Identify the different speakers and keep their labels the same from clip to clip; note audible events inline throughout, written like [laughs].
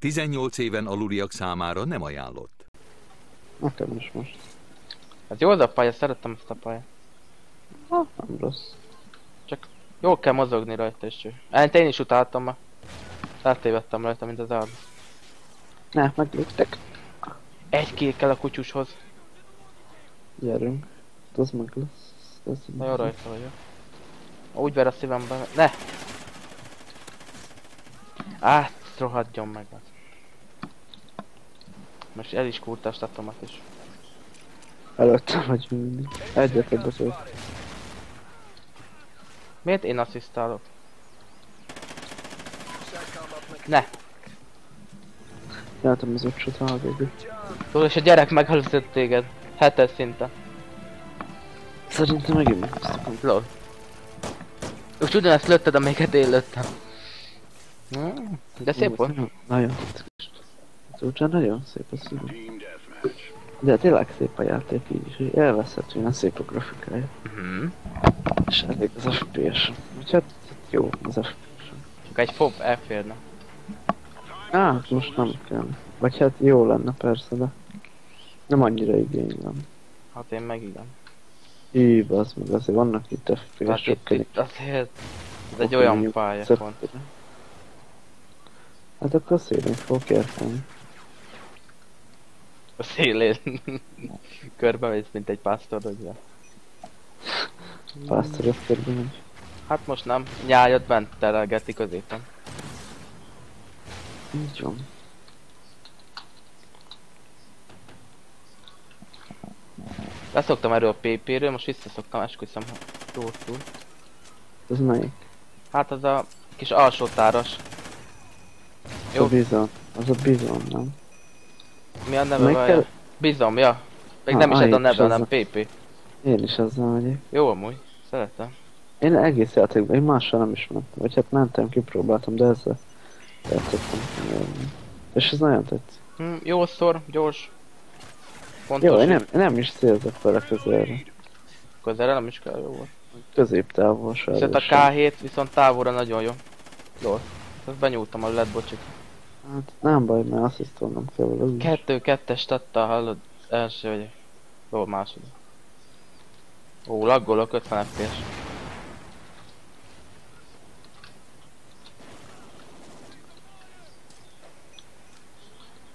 Speaker 1: 18 éven aluliak számára nem ajánlott.
Speaker 2: Nekem is most.
Speaker 3: Hát jó az a pálya, szerettem ezt a pályát.
Speaker 2: Ha, nem rossz.
Speaker 3: Jól kell mozogni rajta is. Ent én is utáltam ma. Eltévedtem rajta, mint az állat.
Speaker 2: Ne, meglőttek.
Speaker 3: Egy kill kell a kutyushoz.
Speaker 2: Gyerünk. Az meg lesz. Ez
Speaker 3: Na jó rajta vagyok. Úgy ver a szívembe. Ne! Át, rohadjon meg az. Most el is kurtástatom azt is.
Speaker 2: Előttem vagy mindig. Egyet többet vagy.
Speaker 3: Miért én asszisztálok? Ne!
Speaker 2: Jártam az öcsöt a végül.
Speaker 3: Tudod, és a gyerek megelőzött téged. Hetes szinte.
Speaker 2: Szerintem megint megpusztakom.
Speaker 3: Lol. Most ugyanezt lőtted, amiket én lőttem. Hmm, de szép volt.
Speaker 2: Nagyon tetszett. Szóval nagyon szép a szín. De tényleg szép a játék így is, hogy élvezhetően szép a grafikája.
Speaker 3: Mhm.
Speaker 2: És elég az FPS. Úgyhogy hát jó az FPS.
Speaker 3: Csak egy fob elférne.
Speaker 2: Á, hát most nem kell. Vagy hát jó lenne persze, de nem annyira igény van.
Speaker 3: Hát én meg igen.
Speaker 2: Így, az meg azért vannak itt FPS
Speaker 3: Hát itt, itt azért... Ez egy olyan
Speaker 2: mondjuk
Speaker 3: pálya
Speaker 2: szep-
Speaker 3: pont.
Speaker 2: Hát akkor szélén fogok érteni.
Speaker 3: A szélén. [laughs] Körbevész, mint egy pásztor, hogy ja.
Speaker 2: Pásztorok körben megy.
Speaker 3: Hát most nem. Nyájat bent terelgeti középen.
Speaker 2: Így van.
Speaker 3: Leszoktam erről a PP-ről, most visszaszoktam, esküszöm túl.
Speaker 2: Ez melyik?
Speaker 3: Hát az a kis alsó táras.
Speaker 2: Az
Speaker 3: Jó.
Speaker 2: a bizon. Az a bizon, nem?
Speaker 3: Mi a neve
Speaker 2: kell-
Speaker 3: Bizom, ja. Még
Speaker 2: Ah,
Speaker 3: nem is ez a neve, hanem PP.
Speaker 2: Én is azzal megyek.
Speaker 3: Jó amúgy. Szeretem.
Speaker 2: Én egész játékban, én mással nem is mentem. Vagy hát mentem, kipróbáltam, de ezzel játszottam. És ez nagyon tetszik.
Speaker 3: Hm, jó szor, gyors. Pontos.
Speaker 2: Jó, én nem, nem is célzok vele közelre.
Speaker 3: Közelre nem is kell, jó volt.
Speaker 2: Középtávol se.
Speaker 3: Viszont a K7 viszont távolra nagyon jó. Jó. Ezt benyúltam a LED bocsik.
Speaker 2: Hát nem baj, mert asszisztolnom kell.
Speaker 3: Kettő kettes tatta, hallod? Első vagy. Jó, második. Ó, laggolok 50 FPS.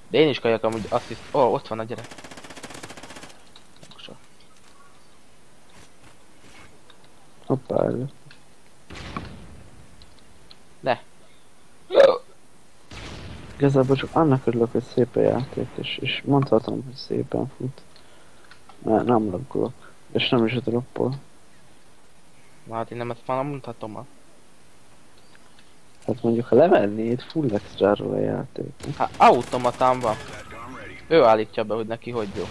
Speaker 3: De én is kajak amúgy assziszt... Ó, oh, ott van a gyerek.
Speaker 2: Hoppá, elő.
Speaker 3: Ne.
Speaker 2: Igazából csak annak örülök, hogy szép a játék, és, és mondhatom, hogy szépen fut. Mert nem laggolok. És nem is a droppol.
Speaker 3: Hát én nem ezt már nem mondhatom ma.
Speaker 2: Hát mondjuk, ha levennéd full extra a játék.
Speaker 3: Hát automatán van. Ő állítja be, hogy neki hogy jó.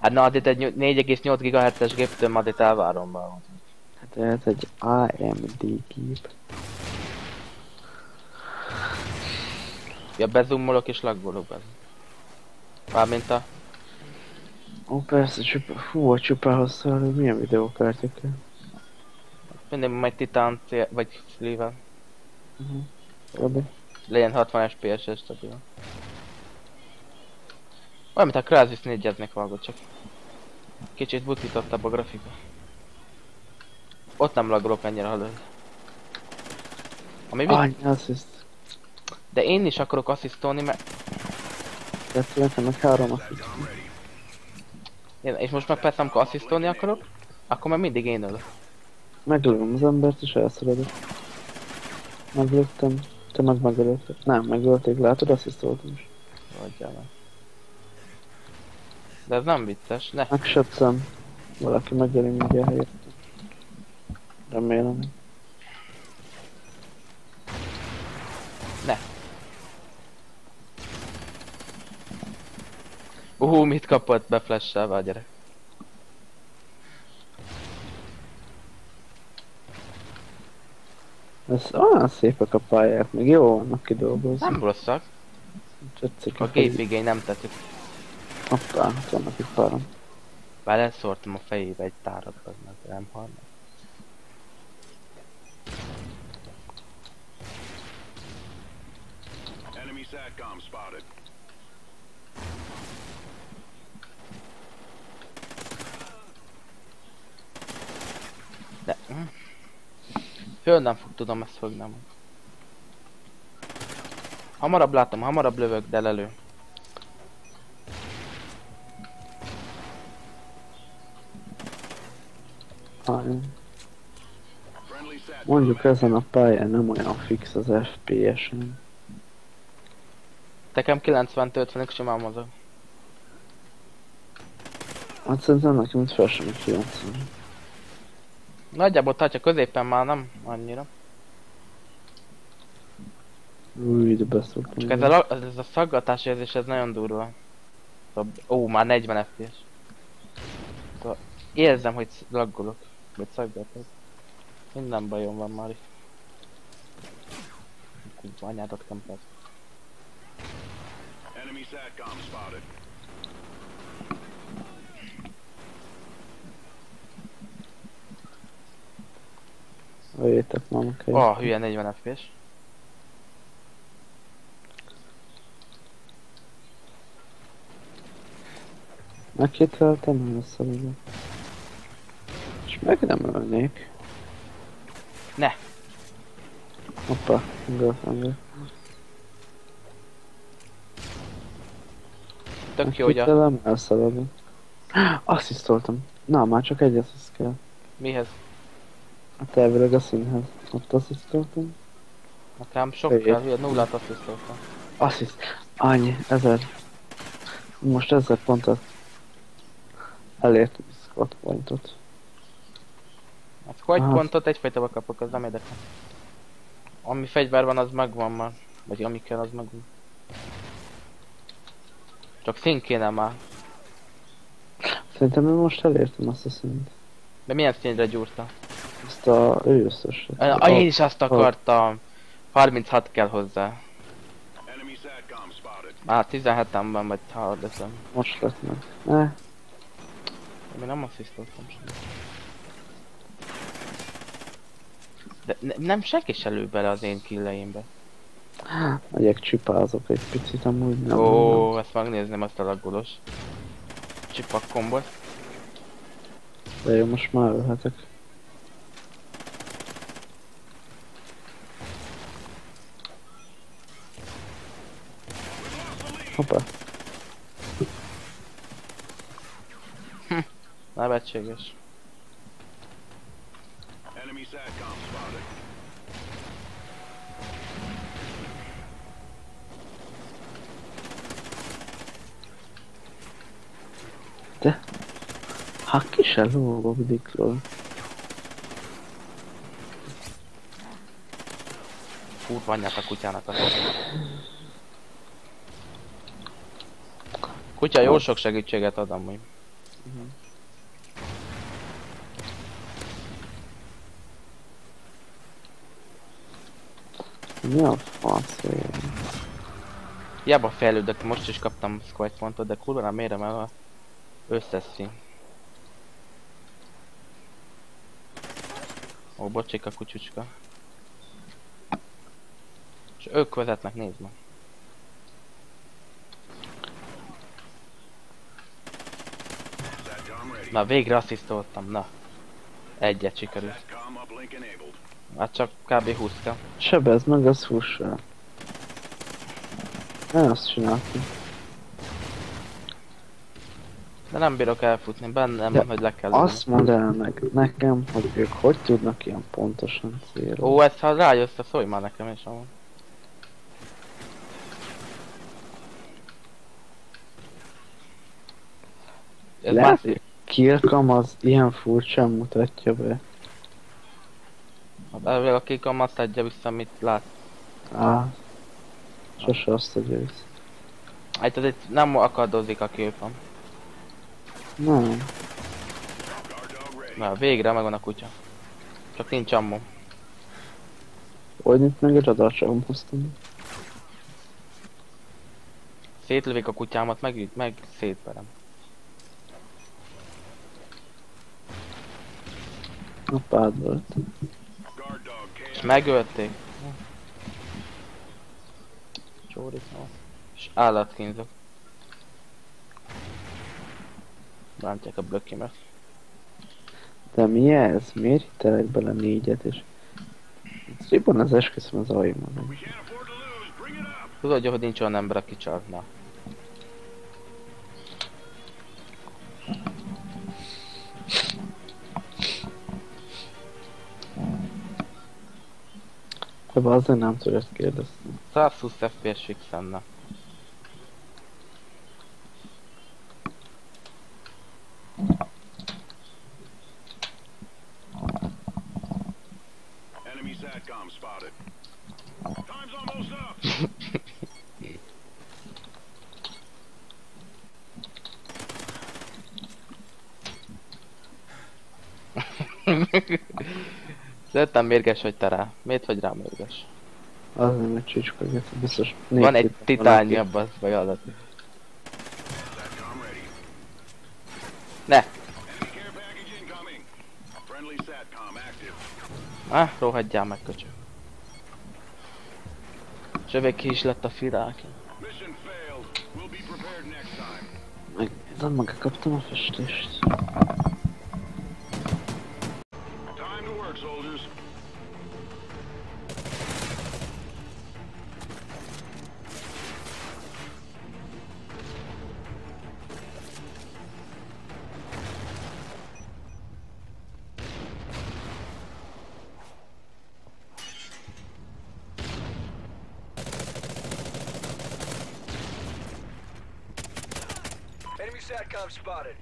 Speaker 3: Hát na, itt egy 4,8 GHz-es géptől majd itt elvárom be.
Speaker 2: Hát ez egy AMD gép.
Speaker 3: Ja, bezoomolok és laggolok be. Mármint a...
Speaker 2: Ó, persze, csupa, hú, a csupa hosszú, milyen videókártya kell.
Speaker 3: Mindig majd Titan vagy Slivel.
Speaker 2: Uh-huh. Robi.
Speaker 3: Legyen 60 FPS-es stabil. Olyan, mint a Crysis 4 vágott, csak kicsit butítottabb a grafika. Ott nem laggolok ennyire halad. Ami vit-
Speaker 2: Annyi.
Speaker 3: De én is akarok asszisztolni, mert...
Speaker 2: Kettő, nekem meg három assziszt.
Speaker 3: És most meg persze, amikor asszisztolni akarok, akkor már mindig én ölök.
Speaker 2: Meglövöm az embert és elszöredek. Meglőttem. Te meg megölötted. Nem, megölték, látod, asszisztoltam is.
Speaker 3: Vagy meg. De ez nem vicces, ne.
Speaker 2: Megsöpszem. Valaki megöli mindjárt helyett. Remélem.
Speaker 3: Ú, mit kapott be flash a gyerek?
Speaker 2: Ez olyan szépek a pályák, még jó vannak kidolgozva.
Speaker 3: Nem rosszak.
Speaker 2: Tetszik
Speaker 3: A gépigény nem tetszik.
Speaker 2: Hoppá, vannak itt páran.
Speaker 3: Beleszórtam a fejébe egy tárat, az meg nem hallnak.
Speaker 4: SATCOM spotted.
Speaker 3: De... hm. Föl nem fog tudom ezt fogni nem. Hamarabb látom, hamarabb lövök, de lelő.
Speaker 2: Mondjuk ezen a pályán nem olyan fix az FPS-en.
Speaker 3: Nekem 90-50-ig simán mozog.
Speaker 2: Hát szerintem itt fel sem 90.
Speaker 3: Nagyjából tartja középen már nem annyira.
Speaker 2: Új, de beszoktam.
Speaker 3: Csak ez a, ez a szaggatás érzés, ez nagyon durva. Szóval- Ó, már 40 FPS. Szóval érzem, hogy laggolok. Vagy szaggatok. Minden bajom van már itt. Anyádat kempet.
Speaker 4: Enemy SATCOM spotted.
Speaker 2: Jöjjetek már meg
Speaker 3: Ah, hülye 40 FPS.
Speaker 2: Megkételtem, hogy lesz a végül. És meg nem ölnék.
Speaker 3: Ne.
Speaker 2: Hoppa, girlfriend.
Speaker 3: Tök jó, hogy a...
Speaker 2: Megkételem, elszaladni. Asszisztoltam. Na, már csak egy assziszt kell.
Speaker 3: Mihez?
Speaker 2: Hát elvileg a színhez. Ott asszisztoltam.
Speaker 3: Nekem sok
Speaker 2: Hülyét.
Speaker 3: kell, hülye, nullát asszisztoltam.
Speaker 2: Assziszt. Annyi, ezer. Most ezer pontot. Elértem Scott pointot.
Speaker 3: Hát hogy
Speaker 2: Aha.
Speaker 3: pontot egyfajta kapok, az nem érdekel. Ami fegyver van, az megvan már. Vagy ami kell, az megvan. Csak szín kéne már.
Speaker 2: Szerintem én most elértem azt a szint.
Speaker 3: De milyen színre gyúrta?
Speaker 2: Ezt a ő összeset.
Speaker 3: Ah, én is azt akartam. 36 kell hozzá. Már 17-ben vagy ha leszem.
Speaker 2: Most lett meg. Ne,
Speaker 3: Én nem asszisztoltam sem. De ne, nem senki se lő bele az én killeimbe.
Speaker 2: megyek csipázok egy picit amúgy nem.
Speaker 3: Ó, ezt megnézném azt a laggolos. Csipak kombot.
Speaker 2: De jó, most már ölhetek. Hoppá.
Speaker 3: Nevetséges.
Speaker 4: Enemy SATCOM spotted.
Speaker 2: Ha ki se lógok dikről.
Speaker 3: Kurva anyját a kutyának az. Kutya jó sok segítséget ad amúgy.
Speaker 2: Mi a fasz?
Speaker 3: Hiába fejlődök, most is kaptam squad pontot, de kurva nem érem el a összes szín. Ó, bocsik a kutyucska. És ők vezetnek, nézd meg.
Speaker 4: SATCOM ready.
Speaker 3: Na, végre asszisztoltam, na. Egyet sikerült. Hát csak kb 20 kell.
Speaker 2: Sebezd meg, az fuss el. Ne azt csináltam.
Speaker 3: De nem bírok elfutni, bennem van, hogy le kell.
Speaker 2: Azt mondd el meg nekem, hogy ők hogy tudnak ilyen pontosan célra.
Speaker 3: Ó, ezt ha rájössz, szólj már nekem is amúgy. Ez
Speaker 2: Lehet, Kirkam az ilyen furcsán mutatja be.
Speaker 3: Hát elvileg a kikam azt adja vissza, amit lát.
Speaker 2: Á, sose azt adja vissza.
Speaker 3: Hát ez itt nem akadozik a kilpam.
Speaker 2: Nem.
Speaker 3: Na, végre megvan a kutya. Csak nincs ammo.
Speaker 2: Hogy itt meg egy radarcsom hoztam.
Speaker 3: Szétlövik a kutyámat, meg, meg szétverem.
Speaker 2: A pád volt.
Speaker 3: Megölték. Csóricom. És állatkínzok. Bántják a blökkimet.
Speaker 2: De mi ez? Miért hittelek bele négyet és... Ribban az esküszöm az
Speaker 4: up.
Speaker 3: Tudod, hogy nincs olyan ember, aki csalna.
Speaker 2: De azért nem tudod ezt kérdezni.
Speaker 3: 120 FPS fixenne.
Speaker 4: Enemy SATCOM spotted. Time's almost up. [laughs]
Speaker 3: Szerettem mérges vagy te rá. Miért vagy rá mérges?
Speaker 2: Az nem egy csücsköget, biztos
Speaker 3: Van egy
Speaker 2: valaki.
Speaker 3: abban vagy alatt. Ne! Ah, rohadjál meg, köcsög. Zsövék ki is lett a firák.
Speaker 4: Time.
Speaker 2: Megnézem, meg kaptam a festést.
Speaker 5: SATCOM spotted.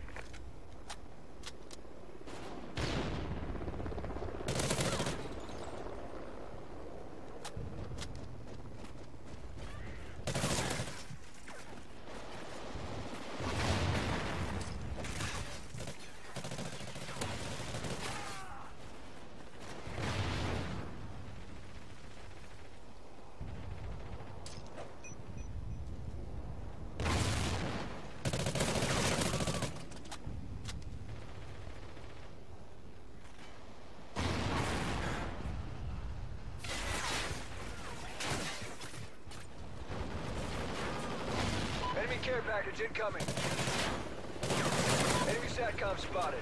Speaker 5: Enemy care package incoming. Enemy SATCOM spotted.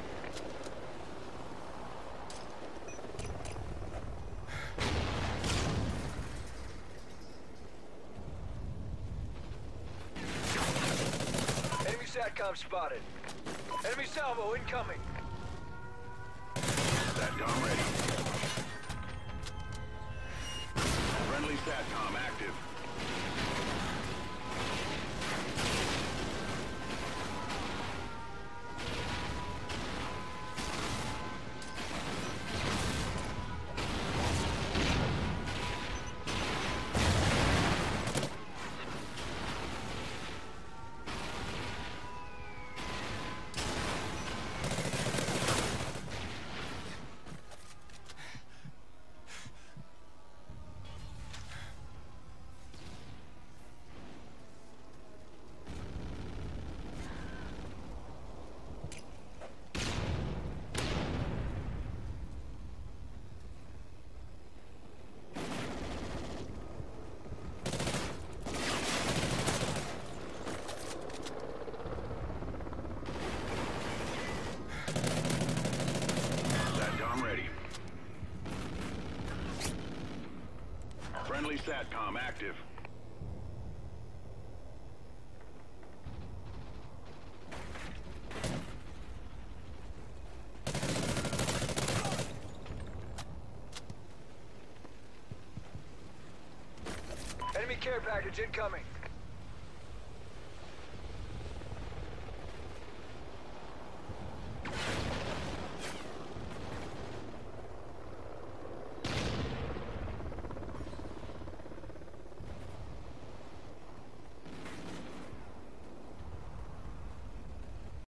Speaker 5: Enemy SATCOM spotted. Enemy salvo incoming.
Speaker 4: SATCOM ready. Friendly SATCOM active. SATCOM active.
Speaker 5: Enemy care package incoming.